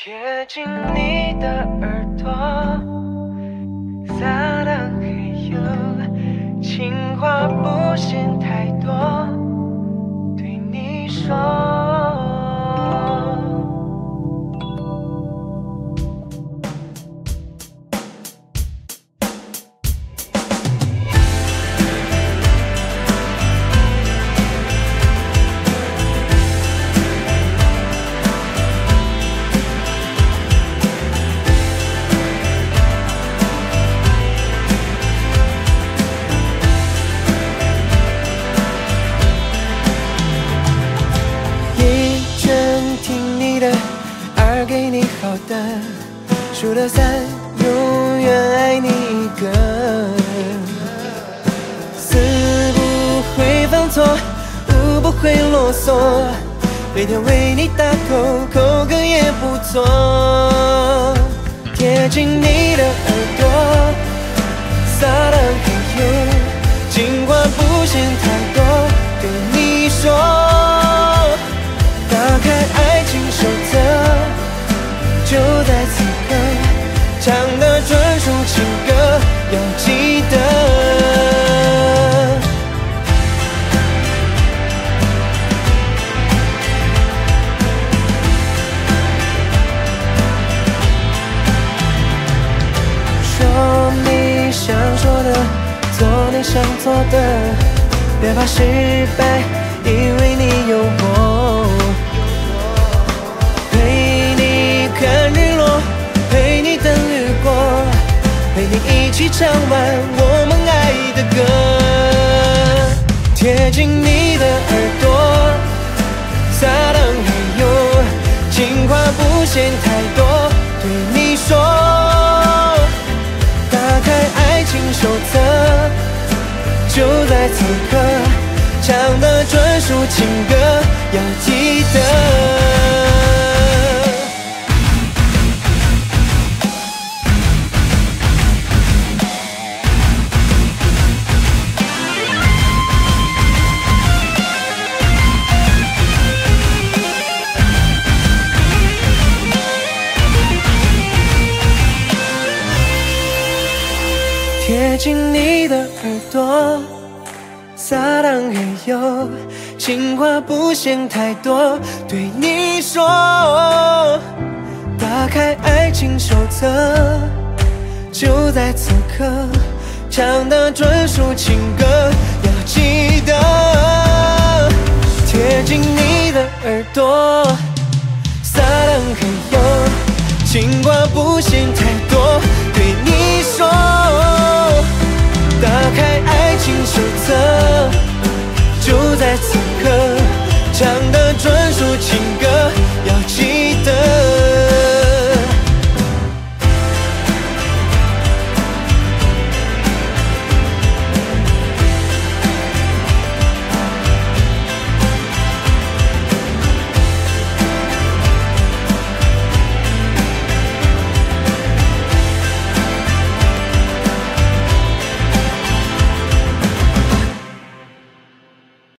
贴近你的耳给你好的，数到三，永远爱你一个。四不会犯错，五不会啰嗦，每天为你打 call，口歌也不错。贴近你的耳朵，撒浪嘿呦，情话不嫌太多，对你说。要记得。说你想说的，做你想做的，别怕失败，因为陪你一起唱完我们爱的歌，贴近你的耳朵，撒浪嘿呦，情话不嫌太多，对你说，打开爱情手册，就在此刻，唱的专属情歌，要记得。贴近你的耳朵，撒浪嘿呦，情话不嫌太多，对你说，打开爱情手册，就在此刻，唱的专属情歌，要记得，贴近你的耳朵，撒浪嘿呦，情话不嫌太多，对你说。专属情歌要记得。